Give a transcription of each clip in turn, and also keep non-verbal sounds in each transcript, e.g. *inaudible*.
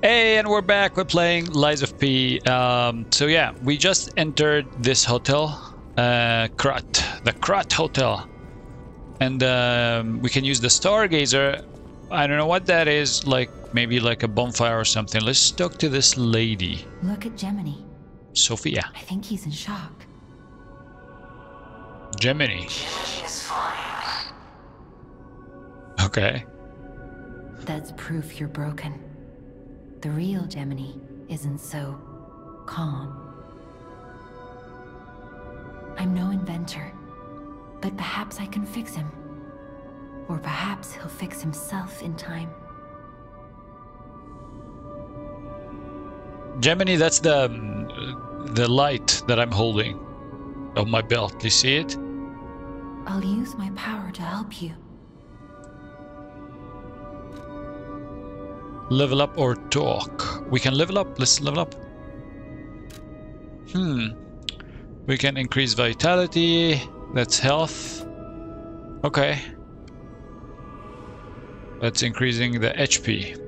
Hey, and we're back. We're playing Lies of P. Um, so yeah, we just entered this hotel, uh, Krat, the Krat Hotel, and um, we can use the Stargazer. I don't know what that is. Like maybe like a bonfire or something. Let's talk to this lady, Look at Gemini. Sophia. I think he's in shock. Gemini. Okay. That's proof you're broken. The real Gemini isn't so calm. I'm no inventor, but perhaps I can fix him. Or perhaps he'll fix himself in time. Gemini, that's the the light that I'm holding on my belt. Do you see it? I'll use my power to help you. Level up or talk? We can level up. Let's level up. Hmm. We can increase vitality. That's health. Okay. That's increasing the HP.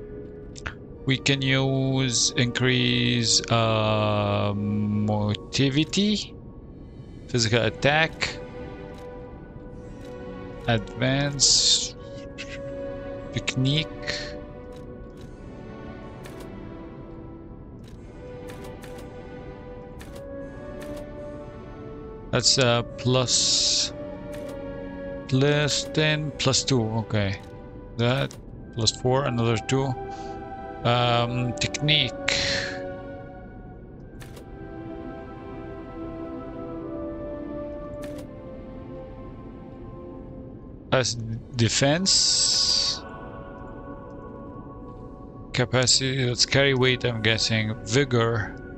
We can use increase uh, motivity, physical attack, advance, technique. That's uh, plus plus 10 plus 2 okay. That plus 4 another 2 um, technique. As defense capacity let's carry weight I'm guessing. Vigor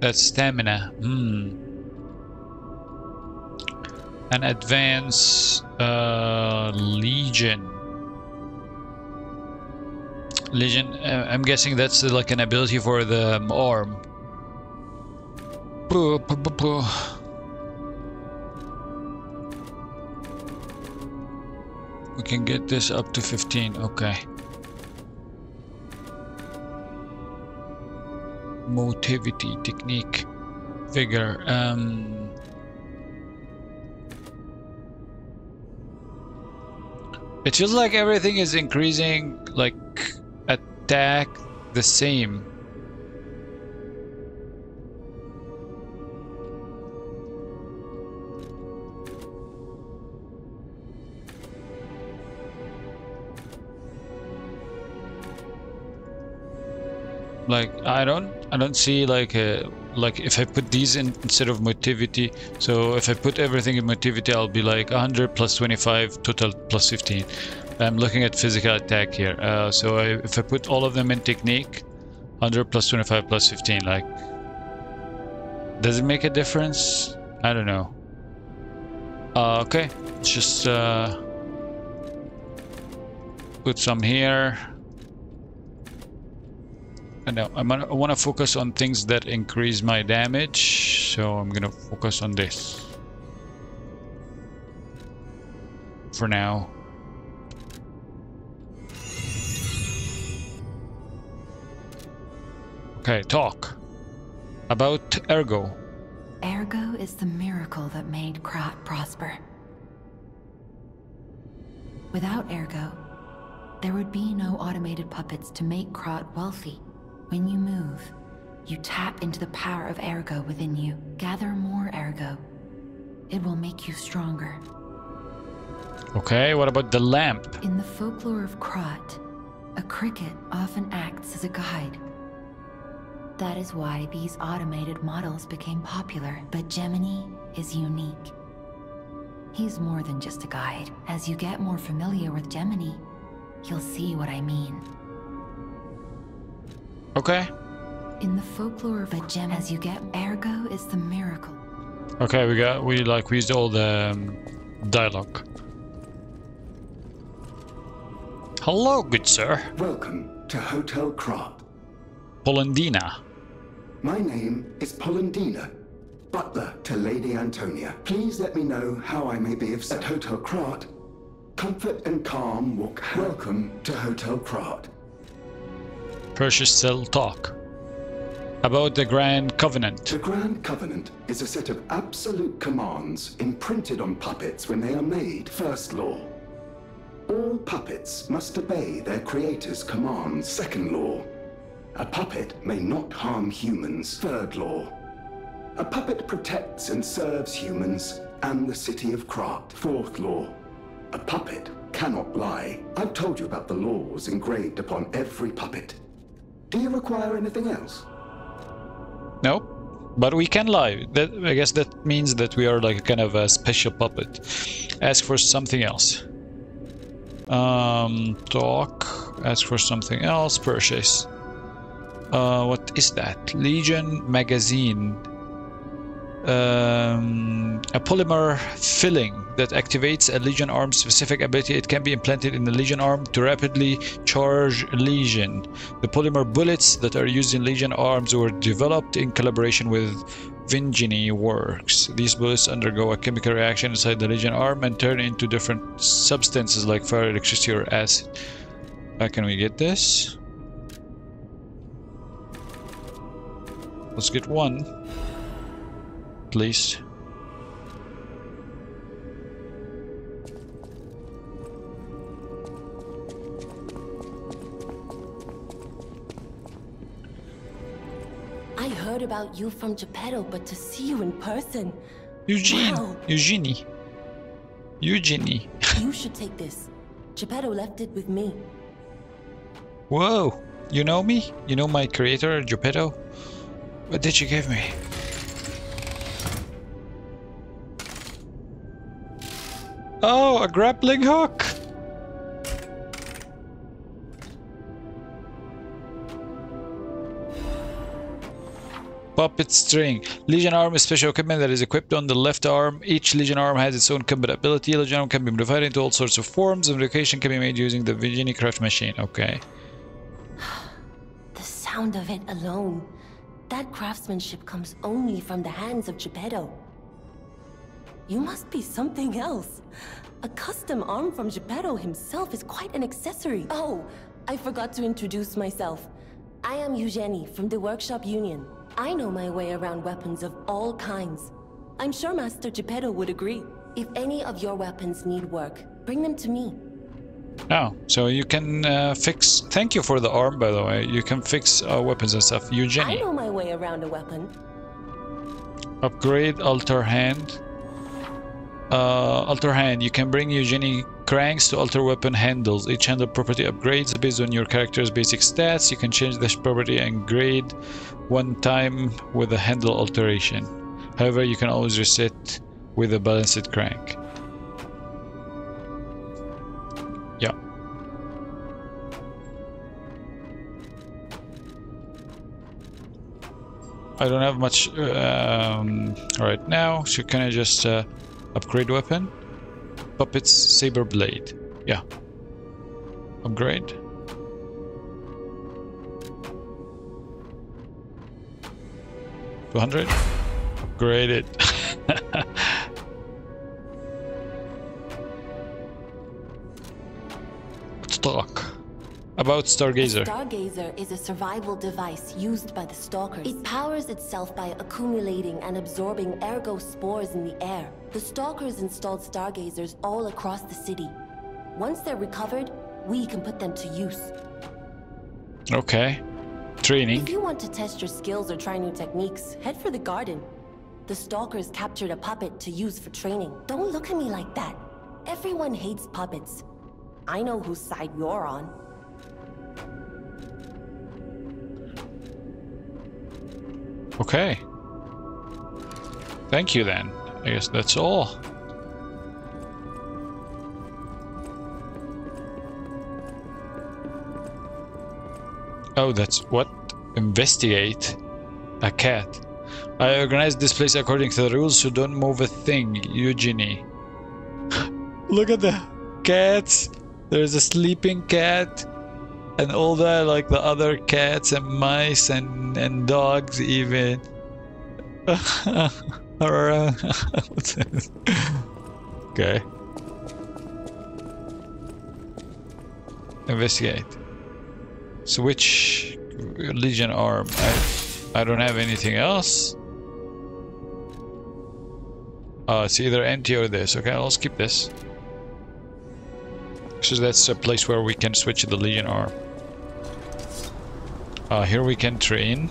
that's stamina. Hmm. An advance uh, legion. Legion uh, i'm guessing that's uh, like an ability for the um, arm puh. we can get this up to 15 okay motivity technique vigor um It feels like everything is increasing, like, attack the same. Like, I don't, I don't see like a, like if I put these in instead of motivity. So if I put everything in motivity, I'll be like 100 plus 25 total plus 15. I'm looking at physical attack here. Uh, so I, if I put all of them in technique, 100 plus 25 plus 15, like, does it make a difference? I don't know. Uh, okay, let's just uh, put some here. I know I'm gonna, I want to focus on things that increase my damage, so I'm gonna focus on this for now. Okay, talk about Ergo. Ergo is the miracle that made Krat prosper. Without Ergo, there would be no automated puppets to make Krat wealthy. When you move, you tap into the power of Ergo within you. Gather more Ergo. It will make you stronger. Okay, what about the lamp? In the folklore of Krat, a cricket often acts as a guide. That is why these automated models became popular, but Gemini is unique. He's more than just a guide. As you get more familiar with Gemini, you'll see what I mean. Okay. In the folklore of a gem, as you get ergo is the miracle. Okay, we got we like we used all the um, dialogue. Hello, good sir. Welcome to Hotel Krat. Polendina. My name is Polendina, butler to Lady Antonia. Please let me know how I may be of at Hotel Krat. Comfort and calm walk. Welcome to Hotel Krat. Purchase Cell Talk. About the Grand Covenant. The Grand Covenant is a set of absolute commands imprinted on puppets when they are made, first law. All puppets must obey their creator's commands, second law. A puppet may not harm humans, third law. A puppet protects and serves humans and the city of Krat, fourth law. A puppet cannot lie. I've told you about the laws engraved upon every puppet. Do you require anything else? No, but we can lie. That I guess that means that we are like a kind of a special puppet. Ask for something else. Um, talk. Ask for something else. Purchase. Uh, what is that? Legion magazine. Um, a polymer filling that activates a Legion arm specific ability. It can be implanted in the Legion arm to rapidly charge Legion. The polymer bullets that are used in Legion arms were developed in collaboration with Venigni Works. These bullets undergo a chemical reaction inside the Legion arm and turn into different substances like fire, electricity, or acid. How can we get this? Let's get one. At least. I heard about you from Geppetto, but to see you in person. Eugene. Wow. Eugenie. Eugenie. *laughs* you should take this. Geppetto left it with me. Whoa. You know me? You know my creator, Geppetto? What did you give me? Oh, a grappling hook! Puppet string. Legion arm is special equipment that is equipped on the left arm. Each Legion arm has its own combat ability. Legion arm can be modified into all sorts of forms. and Modification can be made using the Virginia craft machine. Okay. The sound of it alone. That craftsmanship comes only from the hands of Geppetto. You must be something else. A custom arm from Geppetto himself is quite an accessory. Oh, I forgot to introduce myself. I am Eugenie from the Workshop Union. I know my way around weapons of all kinds. I'm sure Master Geppetto would agree. If any of your weapons need work, bring them to me. Oh, so you can uh, fix. Thank you for the arm, by the way. You can fix uh, weapons and stuff. I Eugenie. know my way around a weapon. Upgrade altar hand. Uh, altar hand. You can bring Eugenie cranks to alter weapon handles. Each handle property upgrades based on your character's basic stats. You can change this property and grade one time with a handle alteration. However, you can always reset with a balanced crank. Yeah. I don't have much um, right now, so can I just uh, upgrade weapon? Puppets saber blade. Yeah. Upgrade. Two hundred. Upgrade it. *laughs* Talk about Stargazer. Stargazer is a survival device used by the Stalkers. It powers itself by accumulating and absorbing ergo spores in the air. The Stalkers installed Stargazers all across the city. Once they're recovered, we can put them to use. Okay. Training. If you want to test your skills or try new techniques, head for the garden. The Stalkers captured a puppet to use for training. Don't look at me like that. Everyone hates puppets. I know whose side you're on. Okay. Thank you then. I guess that's all. Oh, that's what? Investigate. A cat. I organized this place according to the rules, so don't move a thing, Eugenie. *laughs* Look at the cats. There's a sleeping cat. And all that, like the other cats and mice and, and dogs even. *laughs* *laughs* Okay. Investigate. Switch Legion arm. I, I don't have anything else. Uh, it's either empty or this. Okay, I'll skip this. So that's a place where we can switch the Legion arm. Uh, here we can train.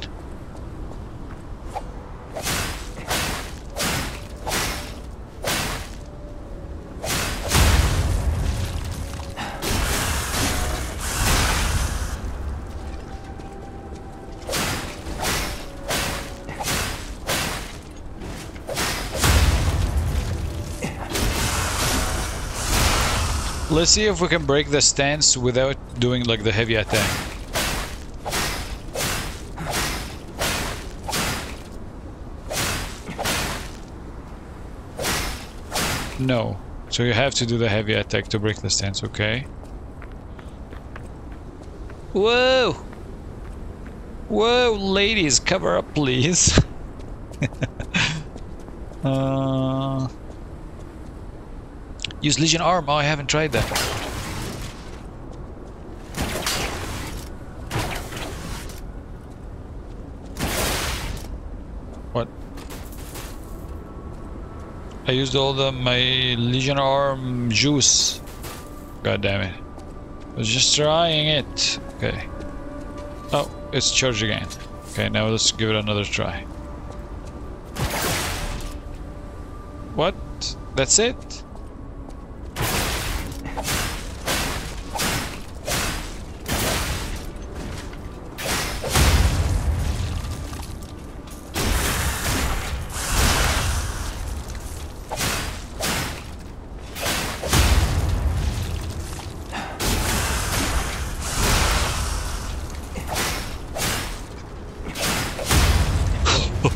Let's see if we can break the stance without doing like the heavy attack. No. So you have to do the heavy attack to break the stance, okay? Whoa! Whoa, ladies, cover up, please. *laughs* uh... Use Legion Arm. Oh, I haven't tried that. I used all the my Legion Arm juice. God damn it. I was just trying it. Okay. Oh, it's charged again. Okay, now let's give it another try. What? That's it?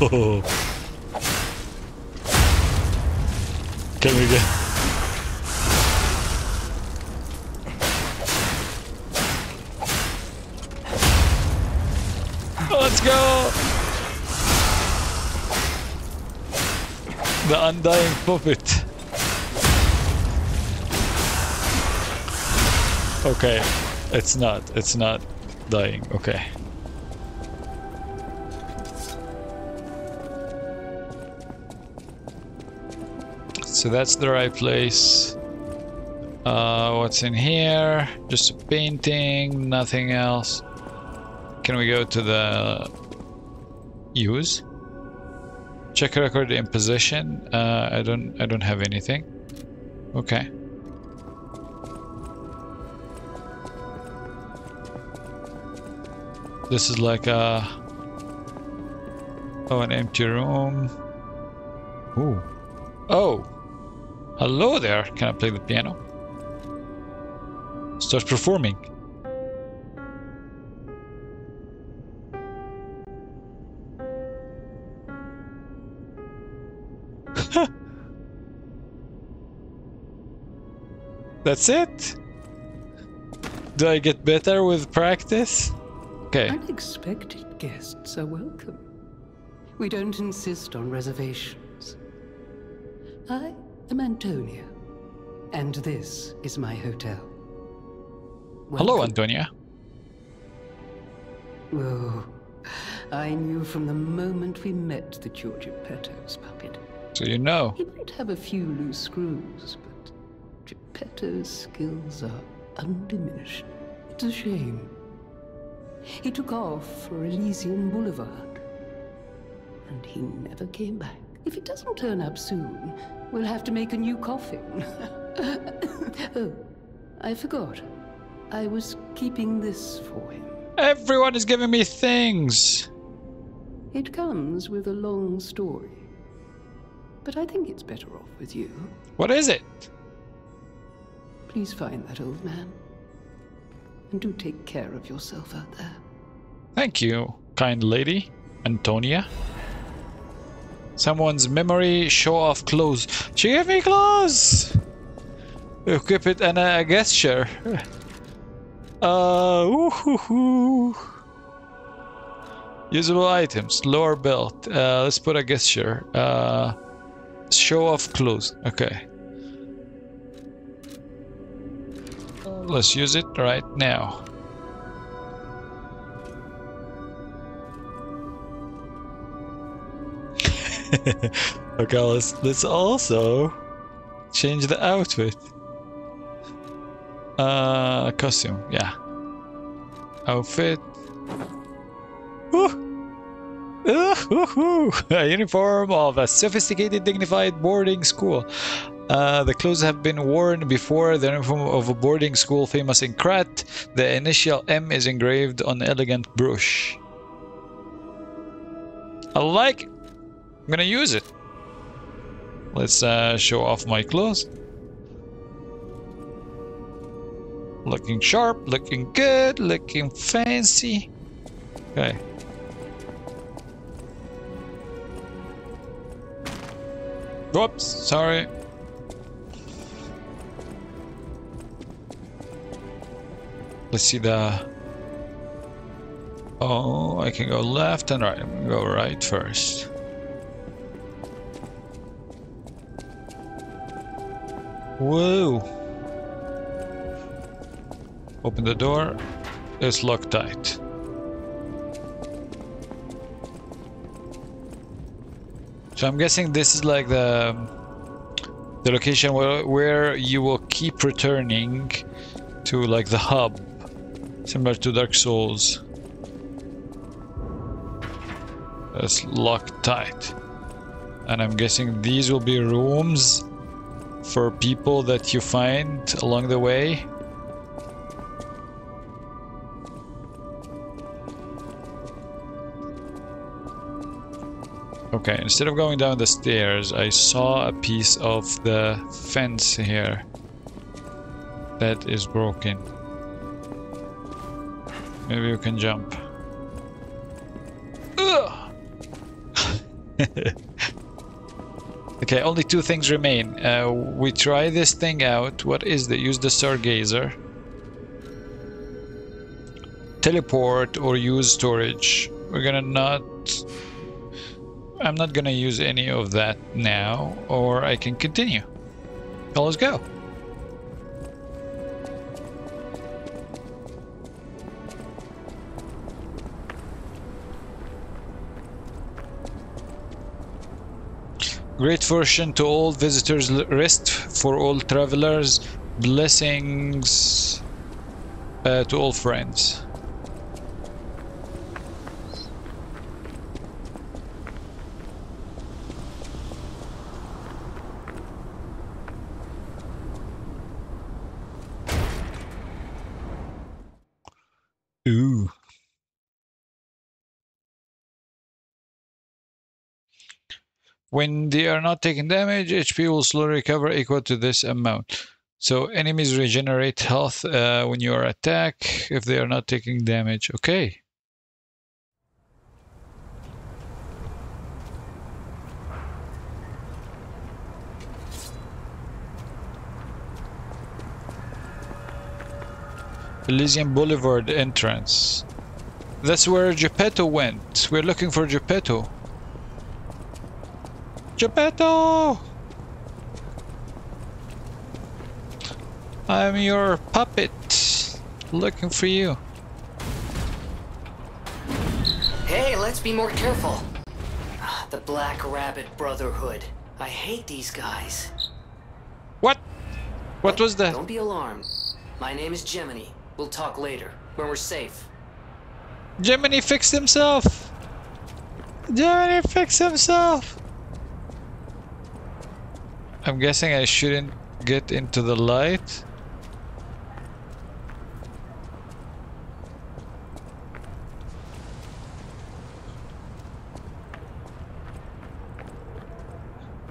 *laughs* Can we get... Oh, let's go! The undying puppet. Okay, it's not, it's not dying, okay. So that's the right place. Uh, what's in here? Just a painting, nothing else. Can we go to the use? Check record in position. Uh, I don't. I don't have anything. Okay. This is like a. Oh, an empty room. Ooh. Oh. Hello there. Can I play the piano? Start performing. *laughs* That's it? Do I get better with practice? Okay. Unexpected guests are welcome. We don't insist on reservations. I am Antonia, and this is my hotel. Hello, Antonia. Oh, I knew from the moment we met that you're Geppetto's puppet. So you know. He might have a few loose screws, but Geppetto's skills are undiminished. It's a shame. He took off for Elysian Boulevard, and he never came back. If he doesn't turn up soon, we'll have to make a new coffin. *laughs* oh, I forgot. I was keeping this for him. Everyone is giving me things. It comes with a long story. But I think it's better off with you. What is it? Please find that old man. And do take care of yourself out there. Thank you, kind lady, Antonia. Someone's memory show off clothes. She gave me clothes. Equip it and a gesture. Uh, *laughs* woohoo. Usable items, lower belt. Uh, let's put a gesture. Uh, show off clothes. Okay. Let's use it right now. *laughs* okay, let's let's also change the outfit. Uh, costume, yeah. Outfit. Woo! *laughs* A uniform of a sophisticated, dignified boarding school. Uh, the clothes have been worn before. The uniform of a boarding school famous in Krat. The initial M is engraved on elegant brush. I like. I'm gonna use it. Let's uh, show off my clothes. Looking sharp, looking good, looking fancy. Okay. Whoops, sorry. Let's see the... Oh, I can go left and right. I'm go right first. Whoa! Open the door. It's locked tight. So I'm guessing this is like the the location where where you will keep returning to like the hub, similar to Dark Souls. It's locked tight, and I'm guessing these will be rooms for people that you find along the way. Okay, instead of going down the stairs, I saw a piece of the fence here that is broken. Maybe you can jump. *laughs* okay, only two things remain. Uh, we try this thing out. What is the use the stargazer? Teleport or use storage. We're gonna not I'm not gonna use any of that now, or I can continue. Let's go. Great fortune to all visitors, rest for all travelers, blessings uh, to all friends. Ooh. When they are not taking damage, HP will slowly recover equal to this amount. So enemies regenerate health uh, when you are attacked if they are not taking damage. Okay. Elysian Boulevard entrance. That's where Geppetto went. We're looking for Geppetto. Geppetto! I'm your puppet. Looking for you. Hey, let's be more careful. Ah, The Black Rabbit Brotherhood. I hate these guys. What? What was that? Don't be alarmed. My name is Gemini. We'll talk later, when we're safe. Gemini fixed himself! Gemini fixed himself! I'm guessing I shouldn't get into the light.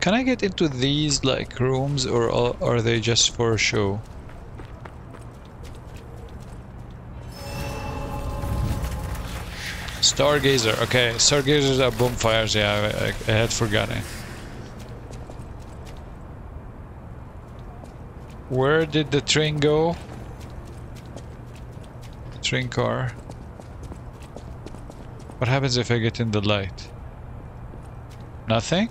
Can I get into these like rooms or are they just for show? Stargazer, okay, stargazers are boomfires, yeah, I, I had forgotten. Where did the train go? Train car. What happens if I get in the light? Nothing?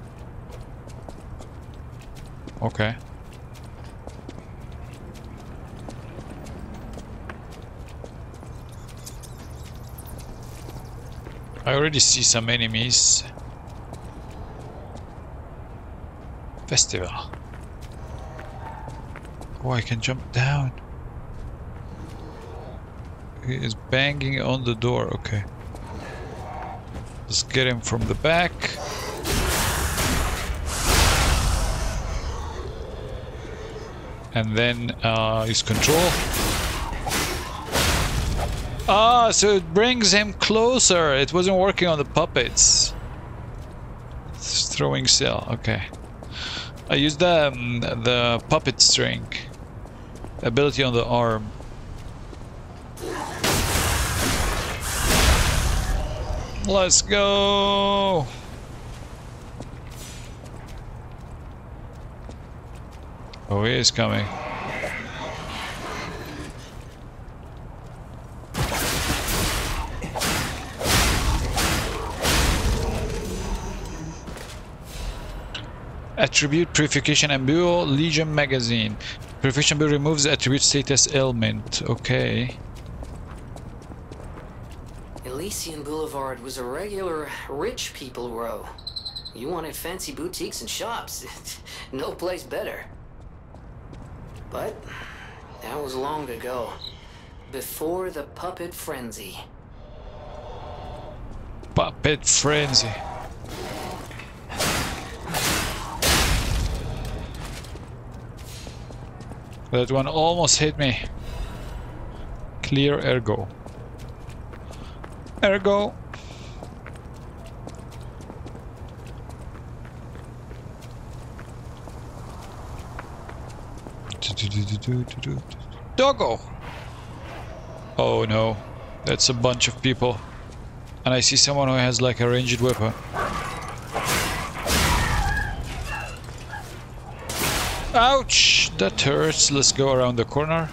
Okay. I already see some enemies. Festival. Oh, I can jump down. He is banging on the door. Okay. Let's get him from the back. And then uh, his control. Ah, so it brings him closer. It wasn't working on the puppets. It's throwing cell. Okay. I used the um, the puppet string ability on the arm. Let's go. Oh, he is coming. Attribute Purification Ambuo Legion Magazine. Purification Ambuo removes the attribute status ailment. Okay. Elysian Boulevard was a regular rich people row. You wanted fancy boutiques and shops. *laughs* no place better. But that was long ago. Before the puppet frenzy. Puppet Frenzy. That one almost hit me. Clear ergo. Ergo. Doggo! Oh no, that's a bunch of people. And I see someone who has like a ranged weapon. Ouch! That hurts. Let's go around the corner.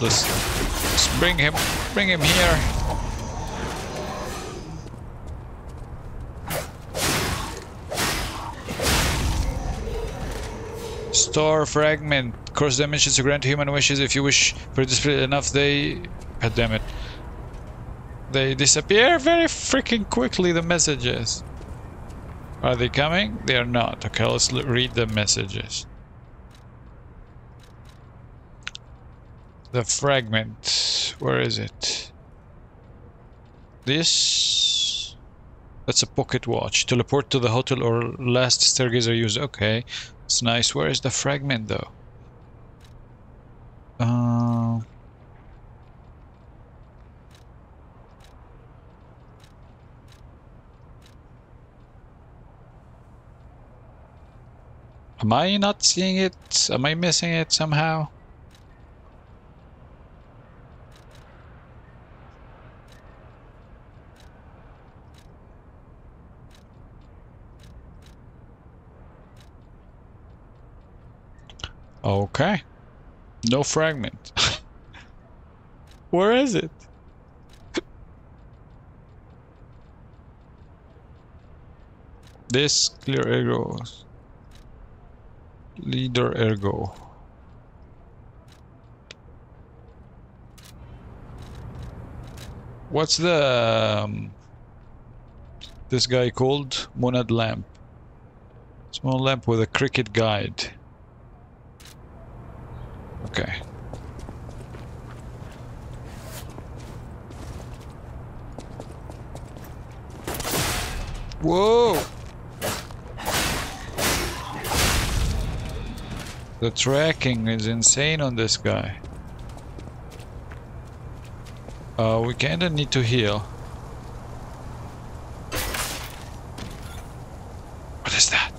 Let's, let's bring him, bring him here. Star fragment. Cross dimensions to grant human wishes if you wish for display enough they... God damn it. They disappear very freaking quickly, the messages. Are they coming? They are not. Okay, let's read the messages. The fragment. Where is it? This... That's a pocket watch. Teleport to the hotel or last stargazer use. Okay, it's nice. Where is the fragment though? Uh... Am I not seeing it? Am I missing it somehow? Okay. No fragment. *laughs* Where is it? this clear arrows. Leader ergo. What's the um, this guy called? Monad lamp. Small lamp with a cricket guide. Okay. Whoa! The tracking is insane on this guy. Uh, we kinda need to heal. What is that?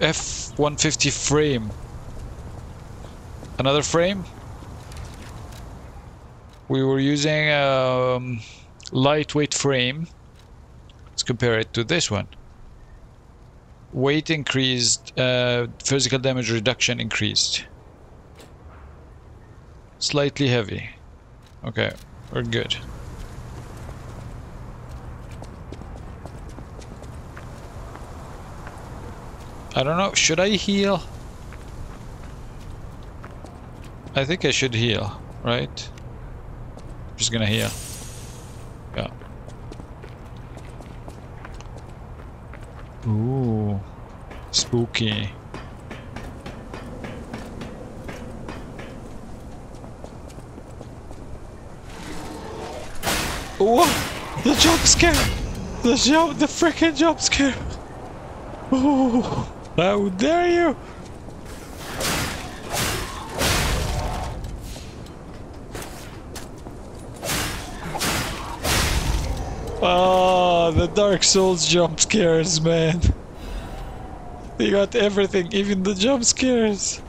F-150 frame. Another frame? We were using a um, lightweight frame. Let's compare it to this one. Weight increased, uh, physical damage reduction increased. Slightly heavy. Okay, we're good. I don't know, should I heal? I think I should heal, right? I'm Just gonna heal. Ooh, spooky. What? The jump scare! The jump, the freaking jump scare! Oh, how dare you! Oh, the Dark Souls jump scares, man. They got everything, even the jump scares.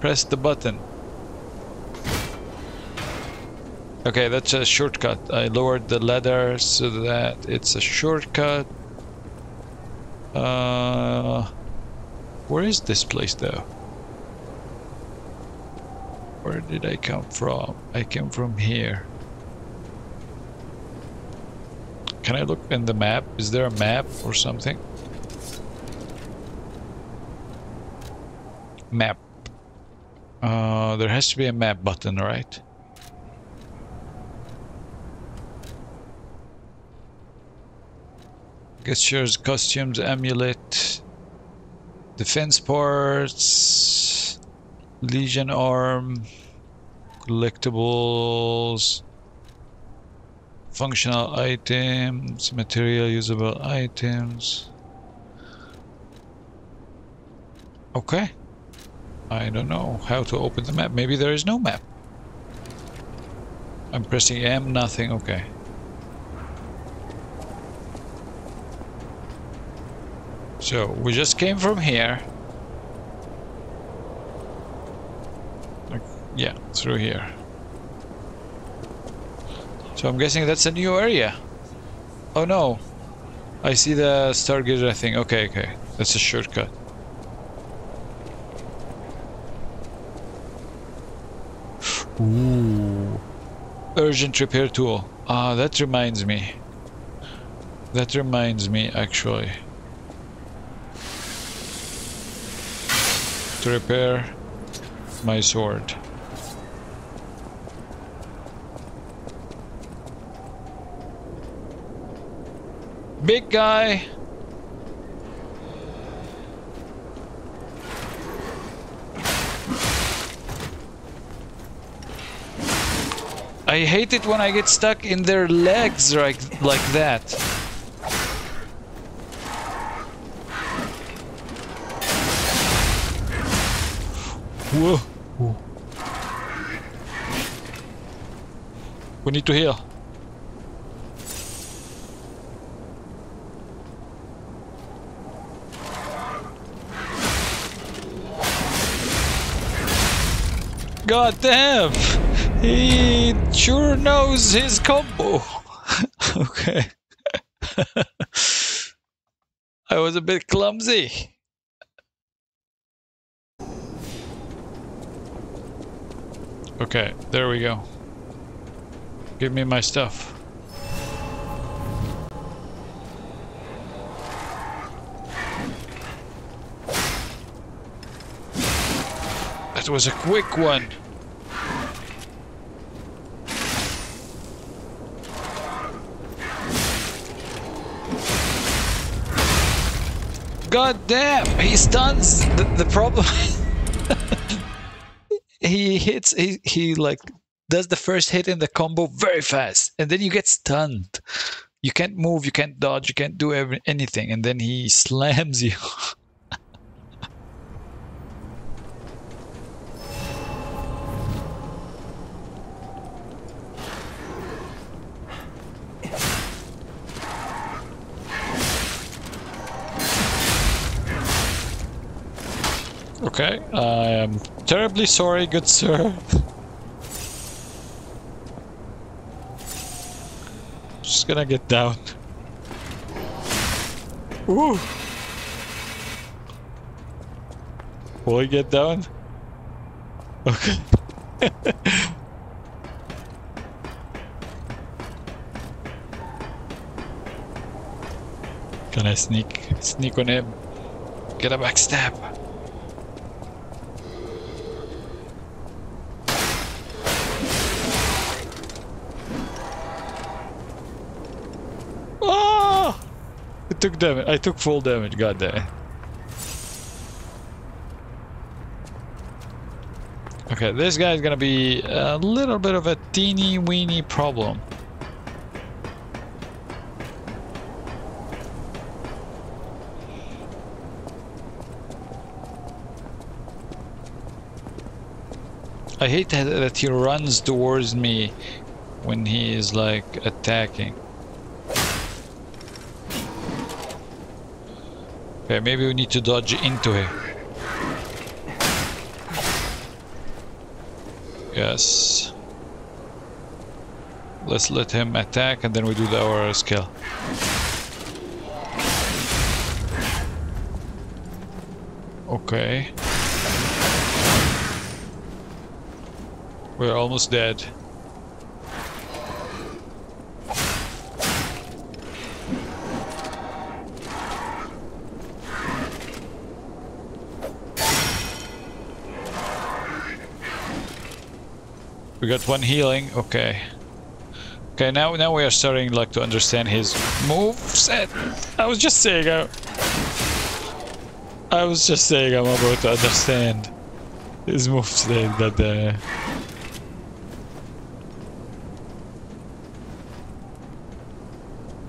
Press the button. Okay, that's a shortcut. I lowered the ladder so that it's a shortcut. Uh, where is this place though? Where did I come from? I came from here. Can I look in the map? Is there a map or something? Map. Uh, there has to be a map button, right? Gestures, costumes, amulet, defense parts, legion arm, collectibles, functional items, material usable items. Okay. I don't know how to open the map. Maybe there is no map. I'm pressing M, nothing, okay. So, we just came from here. Like, yeah, through here. So I'm guessing that's a new area. Oh no. I see the Stargazer thing. Okay, okay. That's a shortcut. Ooh. Urgent repair tool. Ah, that reminds me. That reminds me, actually. To repair my sword. Big guy! I hate it when I get stuck in their legs like, like that. Whoa. We need to heal. God damn! He sure knows his combo. *laughs* okay. *laughs* I was a bit clumsy. Okay, there we go. Give me my stuff. That was a quick one. God damn, he stuns. The, the problem *laughs* he hits he he like does the first hit in the combo very fast and then you get stunned. You can't move, you can't dodge, you can't do every, anything and then he *laughs* slams you. Okay, I am terribly sorry, good sir. Just gonna get down. Ooh. Will he get down? Okay. *laughs* Can I sneak sneak on him? Get a backstab. Ah! Took damage. I took full damage. God damn. Okay, this guy's gonna be a little bit of a teeny weeny problem. I hate that, that he runs towards me when he is like attacking. Okay, maybe we need to dodge into him. Yes. Let's let him attack and then we do the our skill. Okay. We're almost dead. We got one healing, okay. Okay, now now we are starting like to understand his move set. I was just saying I, I was just saying I'm about to understand his move set that uh,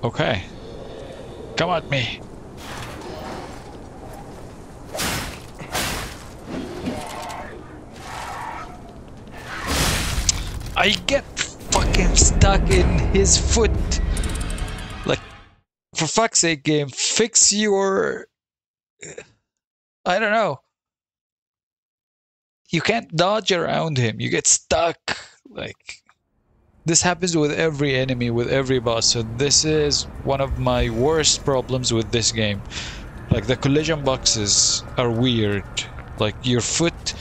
Okay. Come at me. I get fucking stuck in his foot. Like, for fuck's sake, game, fix your. I don't know. You can't dodge around him. You get stuck. Like, this happens with every enemy, with every boss. So this is one of my worst problems with this game. Like, the collision boxes are weird. Like, your foot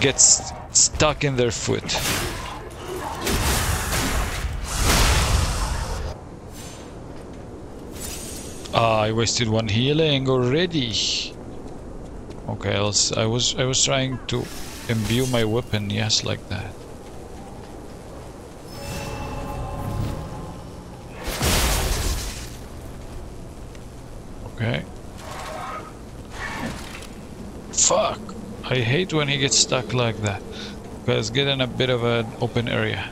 gets stuck in their foot. Ah, I wasted one healing already. Okay, else I was I was trying to imbue my weapon, yes, like that. Okay. Fuck! I hate when he gets stuck like that. Because get in a bit of an open area.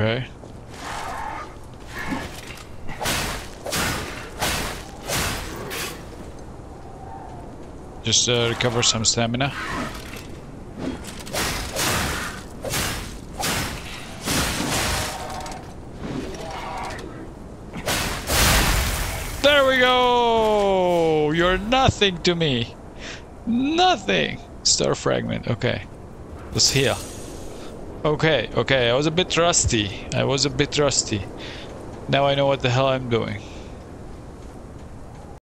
Okay. Just uh, recover some stamina. There we go! You're nothing to me. Nothing. Star fragment. Okay. Let's heal. Okay, okay. I was a bit rusty. I was a bit rusty. Now I know what the hell I'm doing.